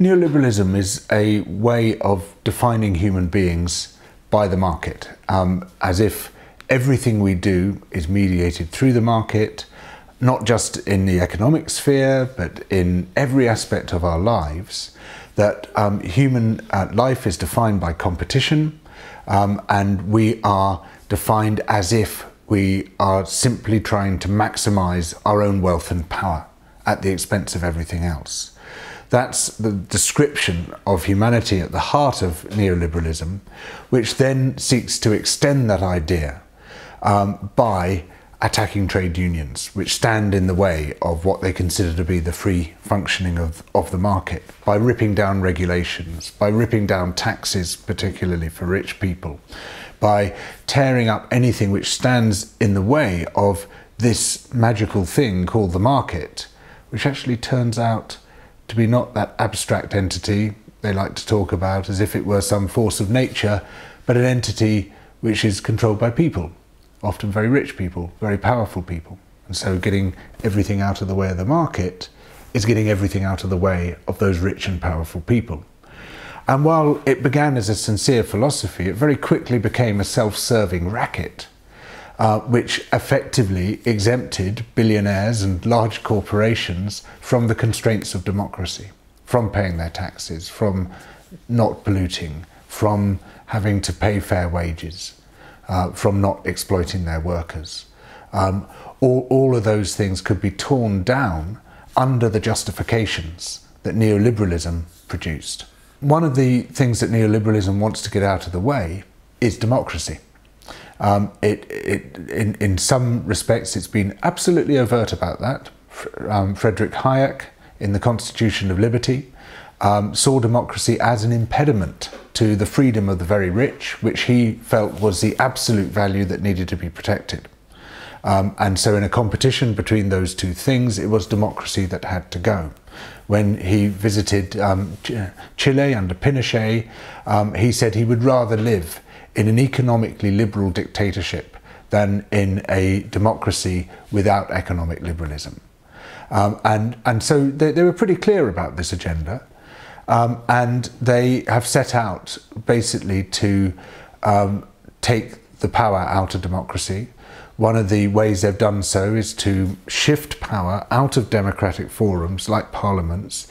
Neoliberalism is a way of defining human beings by the market, um, as if everything we do is mediated through the market, not just in the economic sphere, but in every aspect of our lives. That um, human uh, life is defined by competition, um, and we are defined as if we are simply trying to maximize our own wealth and power at the expense of everything else. That's the description of humanity at the heart of neoliberalism, which then seeks to extend that idea um, by attacking trade unions, which stand in the way of what they consider to be the free functioning of, of the market, by ripping down regulations, by ripping down taxes, particularly for rich people, by tearing up anything which stands in the way of this magical thing called the market, which actually turns out to be not that abstract entity they like to talk about as if it were some force of nature, but an entity which is controlled by people, often very rich people, very powerful people. And so getting everything out of the way of the market is getting everything out of the way of those rich and powerful people. And while it began as a sincere philosophy, it very quickly became a self serving racket uh, which effectively exempted billionaires and large corporations from the constraints of democracy, from paying their taxes, from not polluting, from having to pay fair wages, uh, from not exploiting their workers. Um, all, all of those things could be torn down under the justifications that neoliberalism produced. One of the things that neoliberalism wants to get out of the way is democracy. Um, it, it, in, in some respects, it's been absolutely overt about that. Um, Frederick Hayek, in The Constitution of Liberty, um, saw democracy as an impediment to the freedom of the very rich, which he felt was the absolute value that needed to be protected. Um, and so, in a competition between those two things, it was democracy that had to go. When he visited um, Chile under Pinochet, um, he said he would rather live in an economically liberal dictatorship than in a democracy without economic liberalism. Um, and, and so they, they, were pretty clear about this agenda. Um, and they have set out basically to um, take the power out of democracy. One of the ways they've done so is to shift power out of democratic forums like parliaments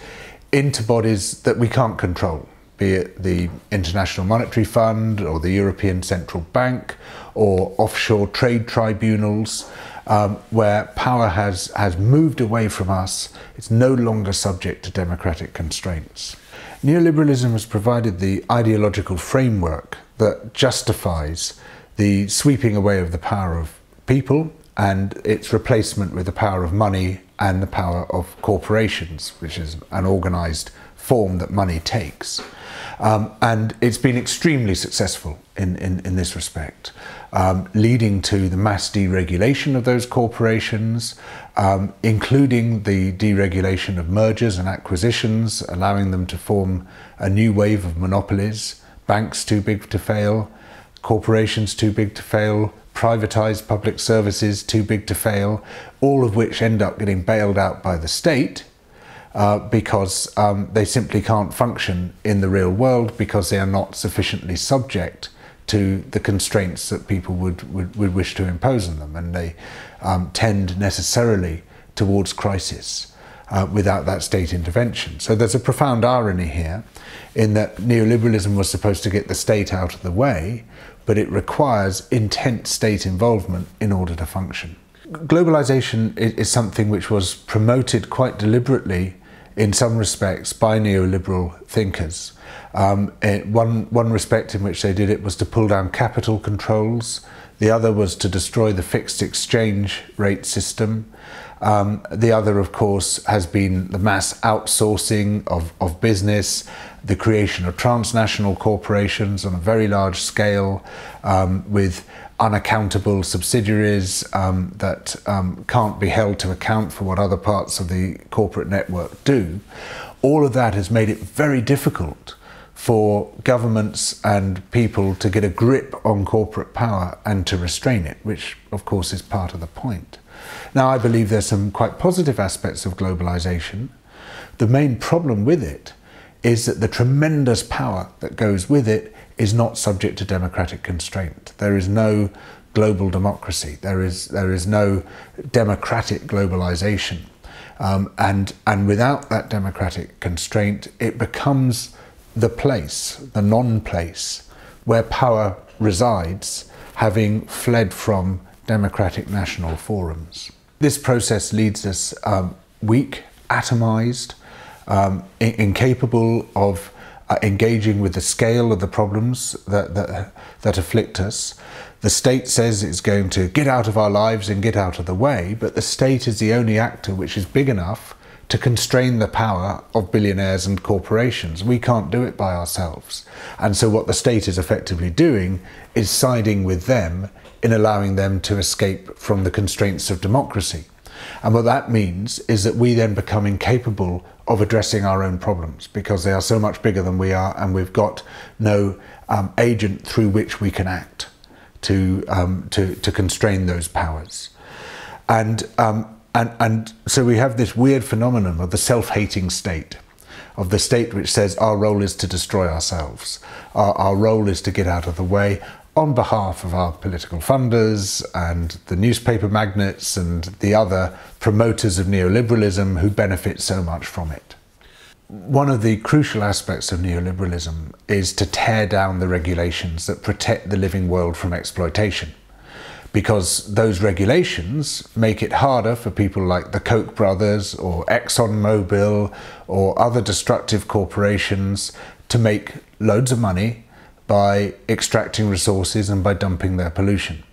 into bodies that we can't control be it the International Monetary Fund or the European Central Bank or offshore trade tribunals, um, where power has, has moved away from us. It's no longer subject to democratic constraints. Neoliberalism has provided the ideological framework that justifies the sweeping away of the power of people and its replacement with the power of money and the power of corporations, which is an organised form that money takes. Um, and it's been extremely successful in, in, in this respect, um, leading to the mass deregulation of those corporations, um, including the deregulation of mergers and acquisitions, allowing them to form a new wave of monopolies, banks too big to fail, corporations too big to fail, privatized public services too big to fail, all of which end up getting bailed out by the state uh, because um, they simply can't function in the real world because they are not sufficiently subject to the constraints that people would, would, would wish to impose on them. And they um, tend necessarily towards crisis uh, without that state intervention. So there's a profound irony here in that neoliberalism was supposed to get the state out of the way, but it requires intense state involvement in order to function. Globalization is something which was promoted quite deliberately in some respects by neoliberal thinkers. Um, one, one respect in which they did it was to pull down capital controls. The other was to destroy the fixed exchange rate system. Um, the other, of course, has been the mass outsourcing of, of business, the creation of transnational corporations on a very large scale um, with unaccountable subsidiaries um, that um, can't be held to account for what other parts of the corporate network do. All of that has made it very difficult for governments and people to get a grip on corporate power and to restrain it, which of course is part of the point. Now, I believe there's some quite positive aspects of globalization. The main problem with it is that the tremendous power that goes with it is not subject to democratic constraint. There is no global democracy. There is there is no democratic globalization, um, and and without that democratic constraint, it becomes the place, the non-place, where power resides, having fled from democratic national forums. This process leads us um, weak, atomized, um, incapable of Uh, engaging with the scale of the problems that, that, that afflict us. The state says it's going to get out of our lives and get out of the way, but the state is the only actor which is big enough to constrain the power of billionaires and corporations. We can't do it by ourselves. And so, what the state is effectively doing is siding with them in allowing them to escape from the constraints of democracy. And what that means is that we then become incapable of addressing our own problems because they are so much bigger than we are, and we've got no um, agent through which we can act to, um, to, to constrain those powers. And, um, and, and so we have this weird phenomenon of the self hating state, of the state which says our role is to destroy ourselves, our, our role is to get out of the way, on behalf of our political funders and the newspaper magnates and the other promoters of neoliberalism who benefit so much from it. One of the crucial aspects of neoliberalism is to tear down the regulations that protect the living world from exploitation. Because those regulations make it harder for people like the Koch brothers or ExxonMobil or other destructive corporations to make loads of money by extracting resources and by dumping their pollution.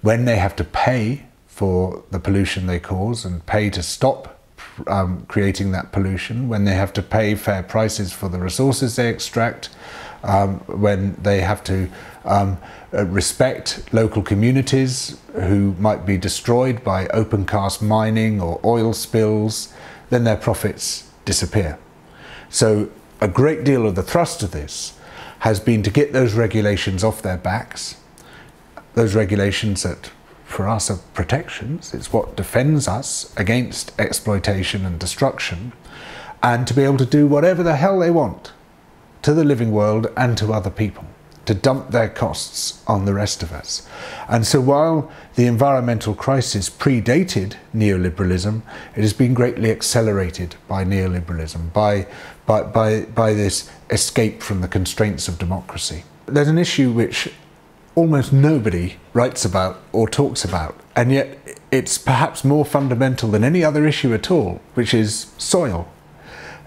When they have to pay for the pollution they cause and pay to stop um, creating that pollution, when they have to pay fair prices for the resources they extract, um, when they have to um, uh, respect local communities who might be destroyed by open cast mining or oil spills, then their profits disappear. So, a great deal of the thrust of this has been to get those regulations off their backs, those regulations that for us are protections, it's what defends us against exploitation and destruction, and to be able to do whatever the hell they want to the living world and to other people to dump their costs on the rest of us. And so while the environmental crisis predated neoliberalism, it has been greatly accelerated by neoliberalism, by, by, by, by this escape from the constraints of democracy. There's an issue which almost nobody writes about or talks about, and yet it's perhaps more fundamental than any other issue at all, which is soil.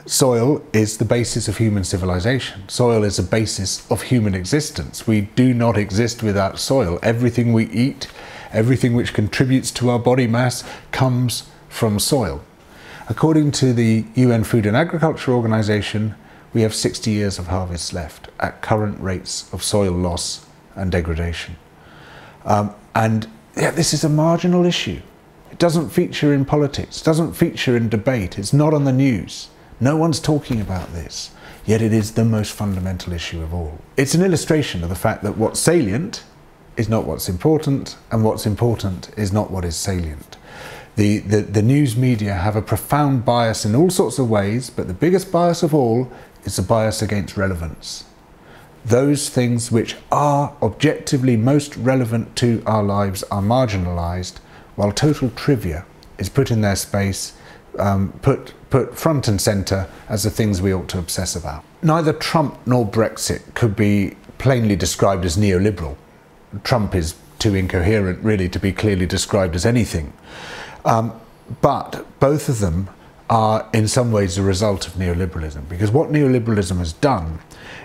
Soil is the basis of human civilization. Soil is the basis of human existence. We do not exist without soil. Everything we eat, everything which contributes to our body mass comes from soil. According to the UN Food and Agriculture Organization, we have 60 years of harvests left at current rates of soil loss and degradation. Um, and yeah, this is a marginal issue. It doesn't feature in politics, doesn't feature in debate, it's not on the news. No one's talking about this, yet it is the most fundamental issue of all. It's an illustration of the fact that what's salient is not what's important, and what's important is not what is salient. The, the, the news media have a profound bias in all sorts of ways, but the biggest bias of all is the bias against relevance. Those things which are objectively most relevant to our lives are marginalised, while total trivia is put in their space um, put, put front and centre as the things we ought to obsess about. Neither Trump nor Brexit could be plainly described as neoliberal. Trump is too incoherent, really, to be clearly described as anything. Um, but both of them are in some ways a result of neoliberalism because what neoliberalism has done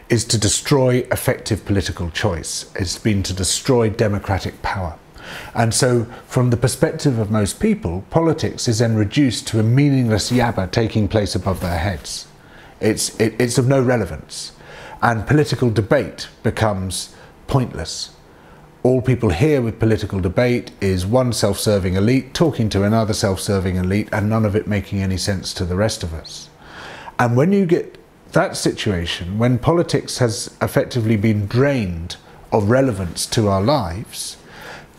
is to destroy effective political choice. It's been to destroy democratic power. And so, from the perspective of most people, politics is then reduced to a meaningless yabba taking place above their heads. It's, it, it's of no relevance. And political debate becomes pointless. All people hear with political debate is one self serving elite talking to another self serving elite, and none of it making any sense to the rest of us. And when you get that situation, when politics has effectively been drained of relevance to our lives,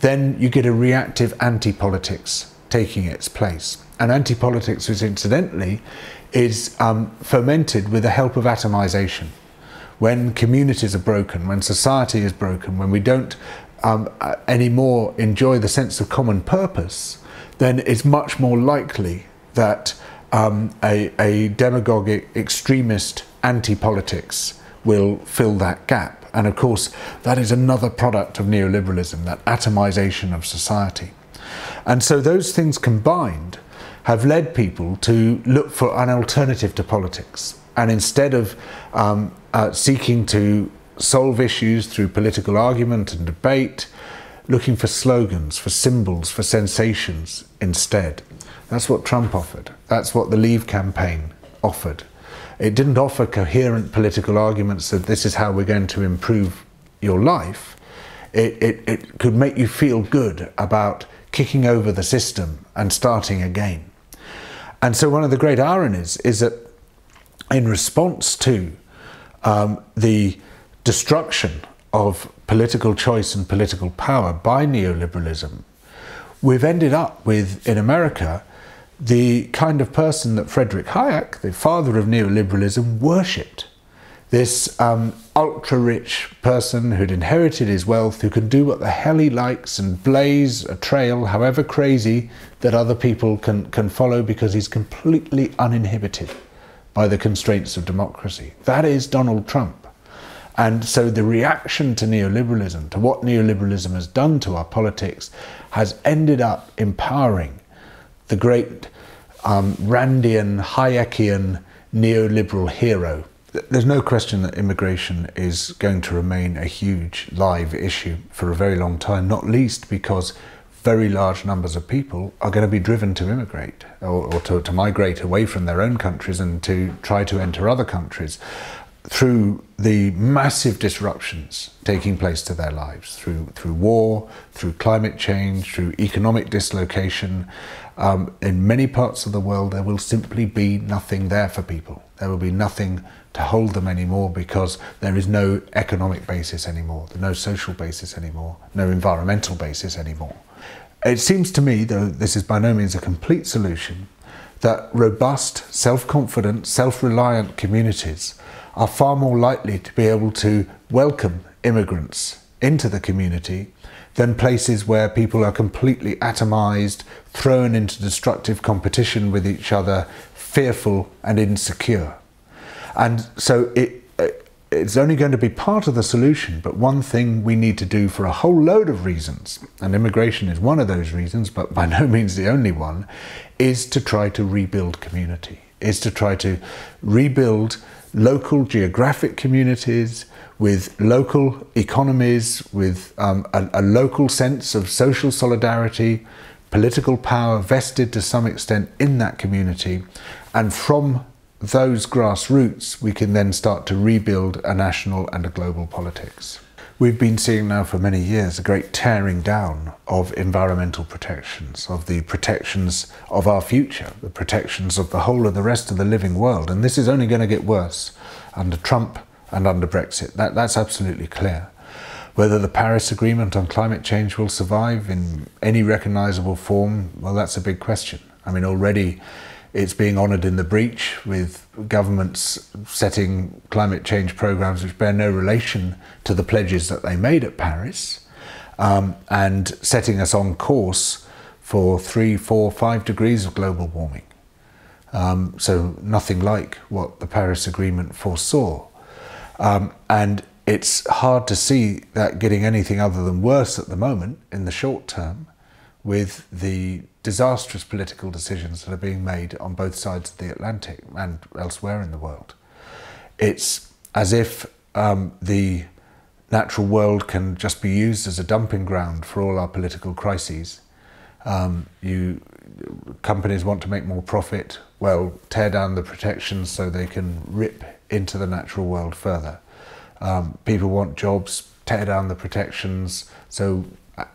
then you get a reactive anti politics taking its place. And anti politics, which incidentally is um, fermented with the help of atomization. When communities are broken, when society is broken, when we don't um, anymore enjoy the sense of common purpose, then it's much more likely that um, a, a demagogic extremist anti politics will fill that gap. And of course, that is another product of neoliberalism, that atomization of society. And so those things combined have led people to look for an alternative to politics. And instead of um, uh, seeking to solve issues through political argument and debate, looking for slogans, for symbols, for sensations instead. That's what Trump offered. That's what the Leave campaign offered. It didn't offer coherent political arguments that this is how we're going to improve your life. It, it, it could make you feel good about kicking over the system and starting again. And so, one of the great ironies is that in response to um, the destruction of political choice and political power by neoliberalism, we've ended up with, in America, the kind of person that Frederick Hayek, the father of neoliberalism, worshipped. This um, ultra rich person who'd inherited his wealth, who can do what the hell he likes and blaze a trail, however crazy, that other people can, can follow because he's completely uninhibited by the constraints of democracy. That is Donald Trump. And so the reaction to neoliberalism, to what neoliberalism has done to our politics, has ended up empowering the great um, Randian, Hayekian neoliberal hero. There's no question that immigration is going to remain a huge live issue for a very long time, not least because very large numbers of people are going to be driven to immigrate or, or to, to migrate away from their own countries and to try to enter other countries through the massive disruptions taking place to their lives through through war, through climate change, through economic dislocation. Um, in many parts of the world, there will simply be nothing there for people. There will be nothing to hold them anymore because there is no economic basis anymore, no social basis anymore, no environmental basis anymore. It seems to me, though this is by no means a complete solution, that robust, self confident, self reliant communities are far more likely to be able to welcome immigrants into the community than places where people are completely atomized, thrown into destructive competition with each other, fearful and insecure. And so it, uh, it's only going to be part of the solution, but one thing we need to do for a whole load of reasons, and immigration is one of those reasons, but by no means the only one, is to try to rebuild community, is to try to rebuild local geographic communities, with local economies, with um, a, a local sense of social solidarity, political power vested to some extent in that community. And from those grassroots, we can then start to rebuild a national and a global politics. We've been seeing now for many years a great tearing down of environmental protections, of the protections of our future, the protections of the whole of the rest of the living world. And this is only going to get worse under Trump and under Brexit. That, that's absolutely clear. Whether the Paris Agreement on climate change will survive in any recognisable form, well, that's a big question. I mean, already it's being honoured in the breach with governments setting climate change programs which bear no relation to the pledges that they made at Paris um, and setting us on course for three, four, five degrees of global warming. Um, so nothing like what the Paris Agreement foresaw. Um, and it's hard to see that getting anything other than worse at the moment in the short term with the disastrous political decisions that are being made on both sides of the Atlantic and elsewhere in the world. It's as if um, the natural world can just be used as a dumping ground for all our political crises. Um, you companies want to make more profit. Well, tear down the protections so they can rip into the natural world further. Um, people want jobs. Tear down the protections so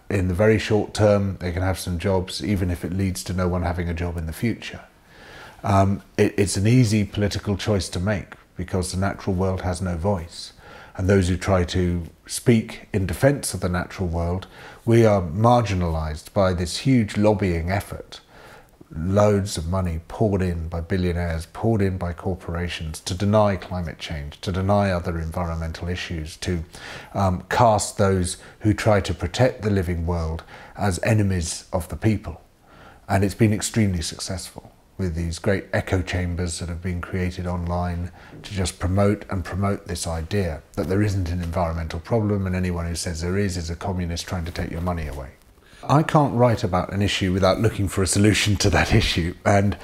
in the very short term, they can have some jobs, even if it leads to no one having a job in the future. Um, it, it's an easy political choice to make because the natural world has no voice. And those who try to speak in defense of the natural world, we are marginalized by this huge lobbying effort loads of money poured in by billionaires, poured in by corporations to deny climate change, to deny other environmental issues, to um, cast those who try to protect the living world as enemies of the people. And it's been extremely successful with these great echo chambers that have been created online to just promote and promote this idea that there isn't an environmental problem and anyone who says there is is a communist trying to take your money away. I can't write about an issue without looking for a solution to that issue. And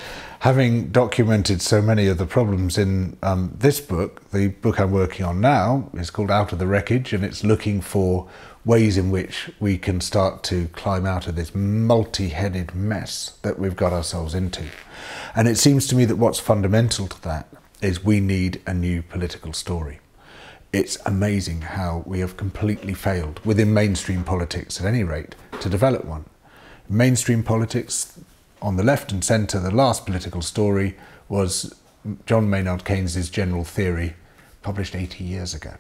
having documented so many of the problems in um, this book, the book I'm working on now is called Out of the Wreckage, and it's looking for ways in which we can start to climb out of this multi headed mess that we've got ourselves into. And it seems to me that what's fundamental to that is we need a new political story it's amazing how we have completely failed, within mainstream politics at any rate, to develop one. Mainstream politics, on the left and centre, the last political story was John Maynard Keynes's general theory, published 80 years ago.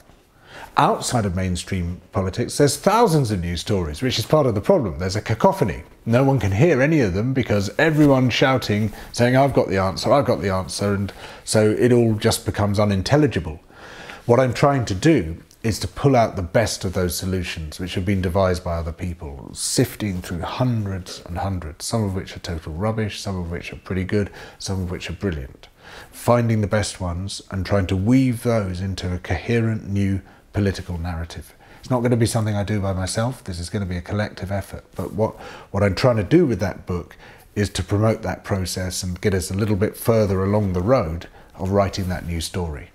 Outside of mainstream politics, there's thousands of news stories, which is part of the problem. There's a cacophony. No one can hear any of them because everyone's shouting, saying, I've got the answer, I've got the answer, and so it all just becomes unintelligible. What I'm trying to do is to pull out the best of those solutions which have been devised by other people, sifting through hundreds and hundreds, some of which are total rubbish, some of which are pretty good, some of which are brilliant. Finding the best ones and trying to weave those into a coherent new political narrative. It's not going to be something I do by myself, this is going to be a collective effort. But what, what I'm trying to do with that book is to promote that process and get us a little bit further along the road of writing that new story.